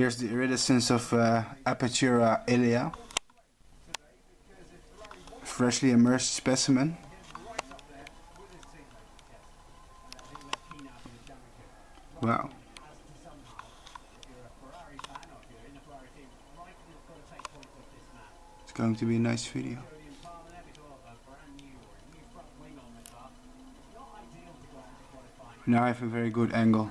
Here's the iridescence of uh, Apatura ilia. Freshly immersed specimen. Wow. It's going to be a nice video. Now I have a very good angle.